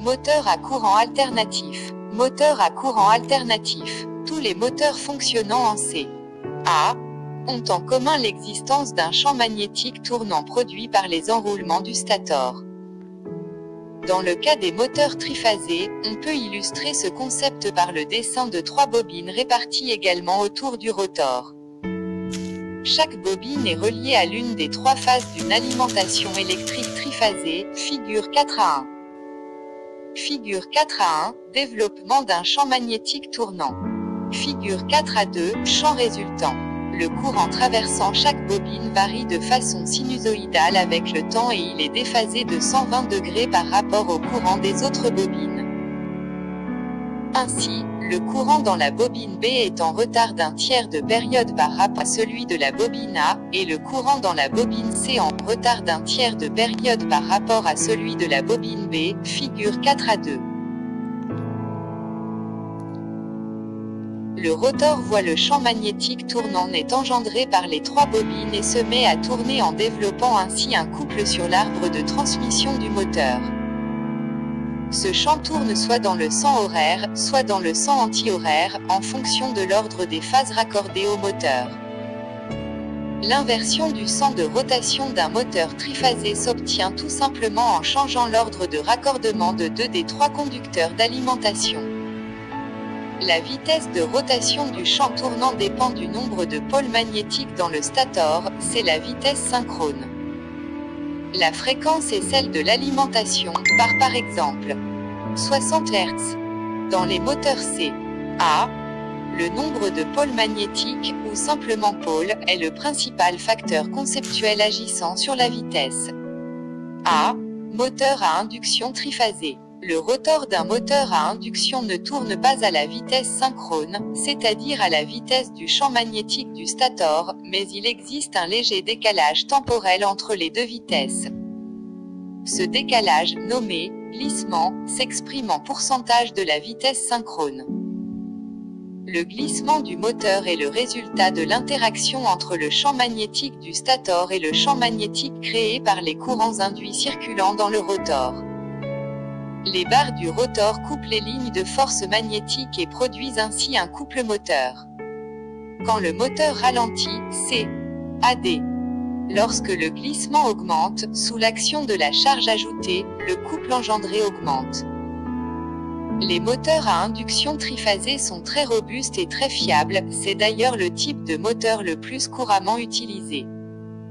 Moteur à courant alternatif. Moteur à courant alternatif. Tous les moteurs fonctionnant en C. A ont en commun l'existence d'un champ magnétique tournant produit par les enroulements du stator. Dans le cas des moteurs triphasés, on peut illustrer ce concept par le dessin de trois bobines réparties également autour du rotor. Chaque bobine est reliée à l'une des trois phases d'une alimentation électrique triphasée, figure 4 à 1. Figure 4 à 1, développement d'un champ magnétique tournant. Figure 4 à 2, champ résultant. Le courant traversant chaque bobine varie de façon sinusoïdale avec le temps et il est déphasé de 120 degrés par rapport au courant des autres bobines. Ainsi, le courant dans la bobine B est en retard d'un tiers de période par rapport à celui de la bobine A, et le courant dans la bobine C en retard d'un tiers de période par rapport à celui de la bobine B, figure 4 à 2. Le rotor voit le champ magnétique tournant est engendré par les trois bobines et se met à tourner en développant ainsi un couple sur l'arbre de transmission du moteur. Ce champ tourne soit dans le sens horaire, soit dans le sens anti-horaire, en fonction de l'ordre des phases raccordées au moteur. L'inversion du sens de rotation d'un moteur triphasé s'obtient tout simplement en changeant l'ordre de raccordement de deux des trois conducteurs d'alimentation. La vitesse de rotation du champ tournant dépend du nombre de pôles magnétiques dans le stator, c'est la vitesse synchrone. La fréquence est celle de l'alimentation, par par exemple 60 Hz. Dans les moteurs C, A, le nombre de pôles magnétiques, ou simplement pôles, est le principal facteur conceptuel agissant sur la vitesse. A, moteur à induction triphasée. Le rotor d'un moteur à induction ne tourne pas à la vitesse synchrone, c'est-à-dire à la vitesse du champ magnétique du stator, mais il existe un léger décalage temporel entre les deux vitesses. Ce décalage, nommé glissement, s'exprime en pourcentage de la vitesse synchrone. Le glissement du moteur est le résultat de l'interaction entre le champ magnétique du stator et le champ magnétique créé par les courants induits circulant dans le rotor. Les barres du rotor coupent les lignes de force magnétique et produisent ainsi un couple moteur. Quand le moteur ralentit, c'est AD. Lorsque le glissement augmente, sous l'action de la charge ajoutée, le couple engendré augmente. Les moteurs à induction triphasée sont très robustes et très fiables, c'est d'ailleurs le type de moteur le plus couramment utilisé.